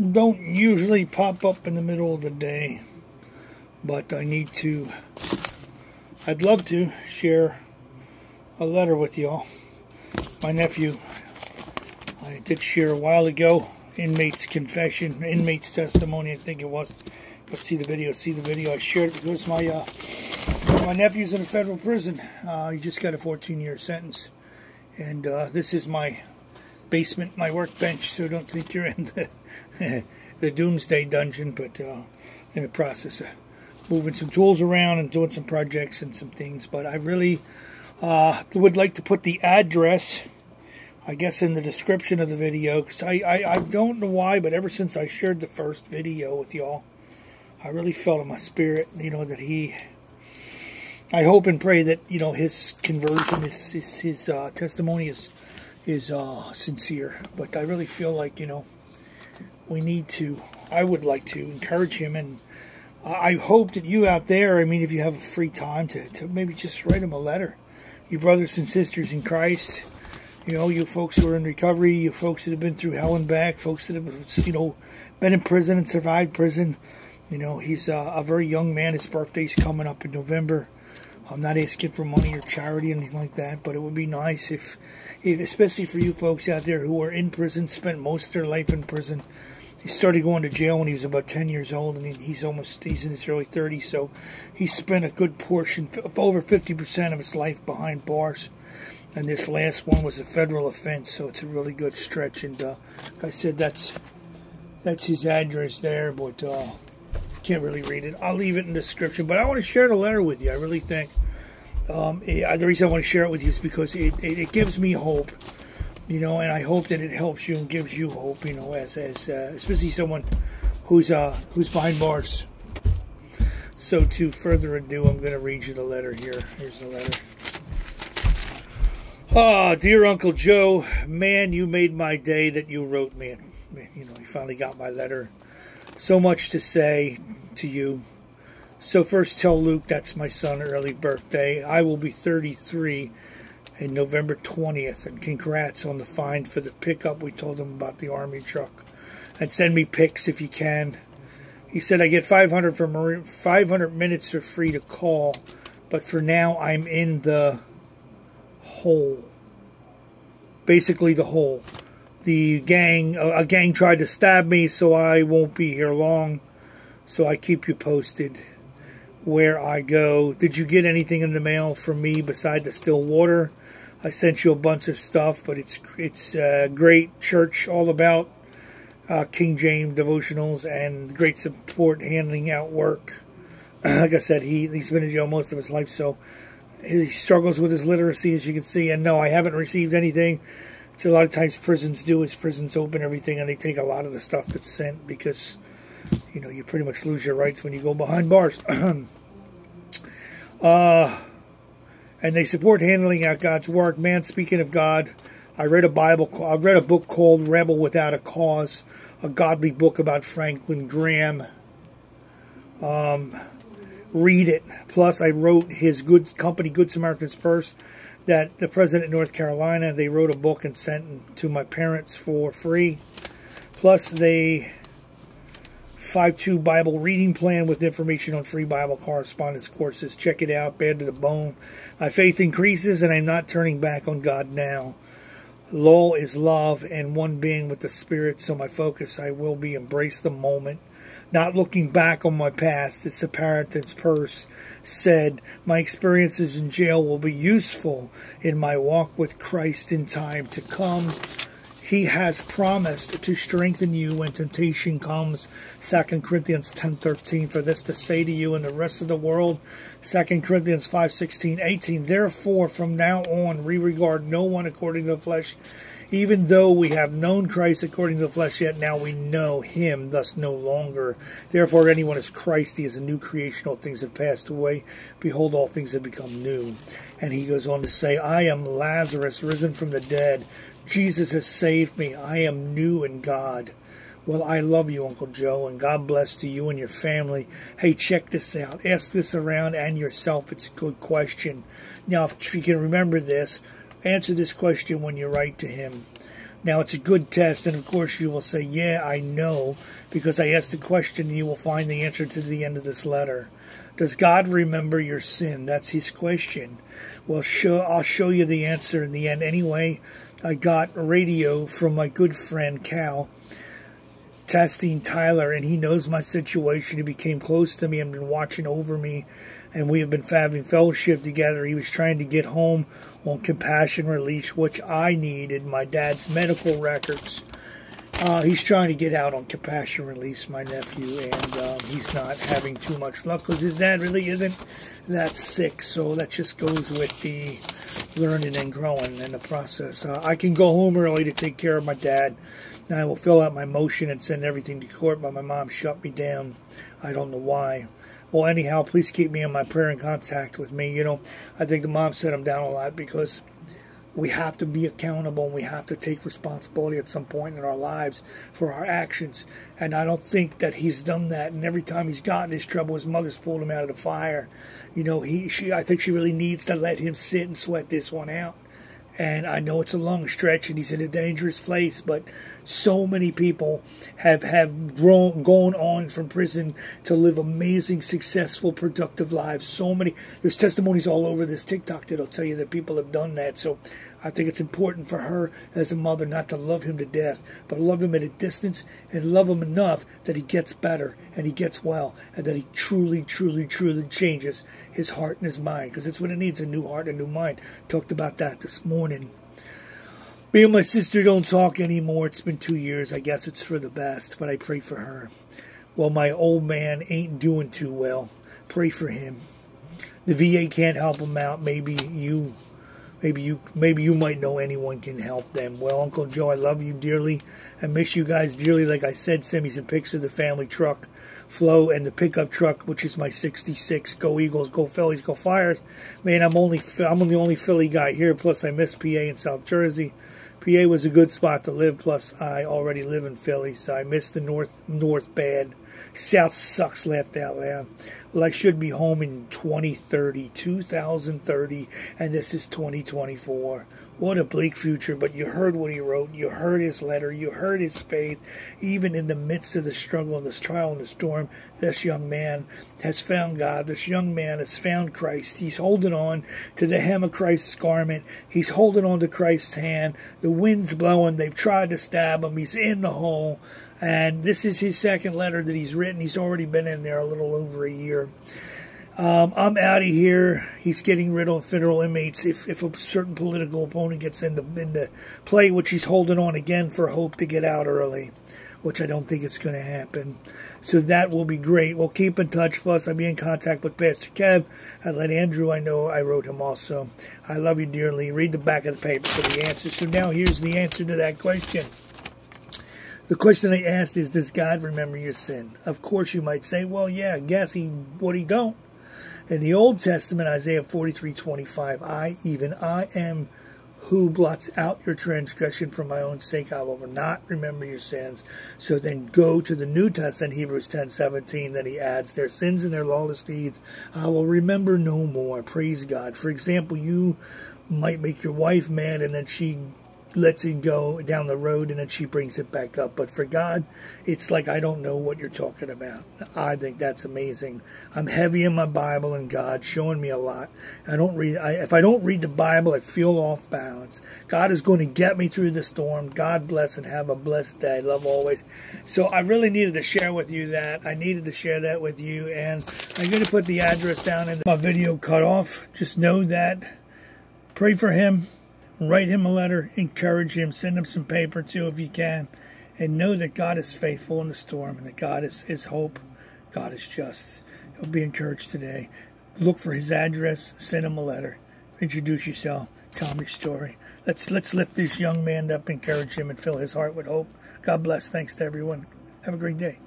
don't usually pop up in the middle of the day, but I need to, I'd love to share a letter with y'all. My nephew, I did share a while ago, inmate's confession, inmate's testimony, I think it was. Let's see the video, see the video. I shared it because my, uh, my nephew's in a federal prison. Uh, he just got a 14-year sentence. And uh, this is my basement, my workbench, so don't think you're in the, the doomsday dungeon, but uh, in the process of moving some tools around and doing some projects and some things. But I really uh, would like to put the address, I guess, in the description of the video, because I, I, I don't know why, but ever since I shared the first video with y'all, I really felt in my spirit, you know, that he I hope and pray that you know his conversion, his his, his uh, testimony is is uh, sincere. But I really feel like you know we need to. I would like to encourage him, and I hope that you out there. I mean, if you have a free time to to maybe just write him a letter. You brothers and sisters in Christ, you know, you folks who are in recovery, you folks that have been through hell and back, folks that have you know been in prison and survived prison. You know, he's uh, a very young man. His birthday's coming up in November. I'm not asking for money or charity or anything like that, but it would be nice if, if, especially for you folks out there who are in prison, spent most of their life in prison. He started going to jail when he was about 10 years old, and he's almost, he's in his early 30s, so he spent a good portion, of over 50% of his life behind bars. And this last one was a federal offense, so it's a really good stretch. And uh, like I said, that's that's his address there, but uh, can't really read it. I'll leave it in the description, but I want to share the letter with you. I really think. Um, it, the reason I want to share it with you is because it, it, it, gives me hope, you know, and I hope that it helps you and gives you hope, you know, as as uh, especially someone who's uh who's behind bars. So, to further ado, I'm going to read you the letter here. Here's the letter. Ah, oh, dear Uncle Joe, man, you made my day that you wrote me. You know, he finally got my letter so much to say to you. So first tell Luke that's my son early birthday. I will be 33 in November 20th and congrats on the find for the pickup. We told him about the army truck. And send me pics if you can. He said I get 500 for 500 minutes are free to call, but for now I'm in the hole. Basically the hole the gang, a gang tried to stab me, so I won't be here long. So I keep you posted where I go. Did you get anything in the mail from me beside the still water? I sent you a bunch of stuff, but it's it's a great church all about uh, King James devotionals and great support handling out work. like I said, he he's been in jail most of his life, so he struggles with his literacy, as you can see. And no, I haven't received anything. So a lot of times prisons do is prisons open everything and they take a lot of the stuff that's sent because, you know, you pretty much lose your rights when you go behind bars. uh, and they support handling out God's work. Man, speaking of God, I read a Bible. I read a book called "Rebel Without a Cause," a godly book about Franklin Graham. Um, read it. Plus, I wrote his good company, Good Samaritan's Purse that the president of North Carolina, they wrote a book and sent to my parents for free. Plus, they 5-2 Bible reading plan with information on free Bible correspondence courses. Check it out, bad to the bone. My faith increases, and I'm not turning back on God now. Law is love and one being with the Spirit, so my focus I will be embrace the moment not looking back on my past, the Samaritan's Purse said, My experiences in jail will be useful in my walk with Christ in time to come. He has promised to strengthen you when temptation comes. 2 Corinthians 10:13 for this to say to you and the rest of the world. 2 Corinthians 5:16, 18. Therefore from now on we regard no one according to the flesh even though we have known Christ according to the flesh, yet now we know him, thus no longer. Therefore, anyone is Christ, he is a new creation. All things have passed away. Behold, all things have become new. And he goes on to say, I am Lazarus, risen from the dead. Jesus has saved me. I am new in God. Well, I love you, Uncle Joe, and God bless to you and your family. Hey, check this out. Ask this around and yourself. It's a good question. Now, if you can remember this, Answer this question when you write to him. Now, it's a good test, and of course, you will say, Yeah, I know, because I asked the question, you will find the answer to the end of this letter. Does God remember your sin? That's his question. Well, show, I'll show you the answer in the end. Anyway, I got a radio from my good friend Cal, testing Tyler, and he knows my situation. He became close to me and been watching over me, and we have been having fellowship together. He was trying to get home on compassion release, which I needed my dad's medical records. Uh, he's trying to get out on compassion release, my nephew, and um, he's not having too much luck because his dad really isn't that sick. So that just goes with the learning and growing in the process. Uh, I can go home early to take care of my dad. And I will fill out my motion and send everything to court, but my mom shut me down. I don't know why. Well, anyhow, please keep me in my prayer and contact with me. You know, I think the mom set him down a lot because we have to be accountable and we have to take responsibility at some point in our lives for our actions. And I don't think that he's done that. And every time he's gotten his trouble, his mother's pulled him out of the fire. You know, he she I think she really needs to let him sit and sweat this one out. And I know it's a long stretch and he's in a dangerous place, but so many people have, have grown, gone on from prison to live amazing, successful, productive lives. So many, there's testimonies all over this TikTok that'll tell you that people have done that. So I think it's important for her as a mother not to love him to death, but love him at a distance and love him enough that he gets better and he gets well and that he truly, truly, truly changes his heart and his mind because it's what it needs a new heart and a new mind. Talked about that this morning. Me and my sister don't talk anymore. It's been two years. I guess it's for the best, but I pray for her. Well, my old man ain't doing too well. Pray for him. The VA can't help him out. Maybe you, maybe you, maybe you might know anyone can help them. Well, Uncle Joe, I love you dearly. I miss you guys dearly. Like I said, send me some pics of the family truck, Flo, and the pickup truck, which is my '66. Go Eagles, go Phillies, go Flyers. Man, I'm only, I'm the only Philly guy here. Plus, I miss PA and South Jersey. PA was a good spot to live. Plus, I already live in Philly, so I miss the north north bad. South sucks. Laughed out loud. Well, I should be home in 2030, 2030, and this is 2024. What a bleak future, but you heard what he wrote. You heard his letter. You heard his faith. Even in the midst of the struggle and this trial and the storm, this young man has found God. This young man has found Christ. He's holding on to the hem of Christ's garment. He's holding on to Christ's hand. The wind's blowing. They've tried to stab him. He's in the hole. And this is his second letter that he's written. He's already been in there a little over a year. Um, I'm out of here. He's getting rid of federal inmates if, if a certain political opponent gets into, into play, which he's holding on again for hope to get out early, which I don't think it's going to happen. So that will be great. We'll keep in touch. Plus, I'll be in contact with Pastor Kev. I let Andrew, I know I wrote him also. I love you dearly. Read the back of the paper for the answer. So now here's the answer to that question. The question they asked is, does God remember your sin? Of course, you might say, well, yeah, guess he would he don't. In the Old Testament, Isaiah 43:25, I, even I am who blots out your transgression for my own sake. I will not remember your sins. So then go to the New Testament, Hebrews 10:17, Then he adds, their sins and their lawless deeds I will remember no more. Praise God. For example, you might make your wife mad and then she lets it go down the road and then she brings it back up. But for God, it's like I don't know what you're talking about. I think that's amazing. I'm heavy in my Bible and God showing me a lot. I don't read. I, if I don't read the Bible, I feel off balance. God is going to get me through the storm. God bless and have a blessed day. Love always. So I really needed to share with you that. I needed to share that with you, and I'm going to put the address down in my video cut off. Just know that. Pray for him Write him a letter, encourage him, send him some paper too if you can, and know that God is faithful in the storm and that God is his hope. God is just. He'll be encouraged today. Look for his address, send him a letter, introduce yourself, tell him your story. Let's let's lift this young man up, encourage him, and fill his heart with hope. God bless. Thanks to everyone. Have a great day.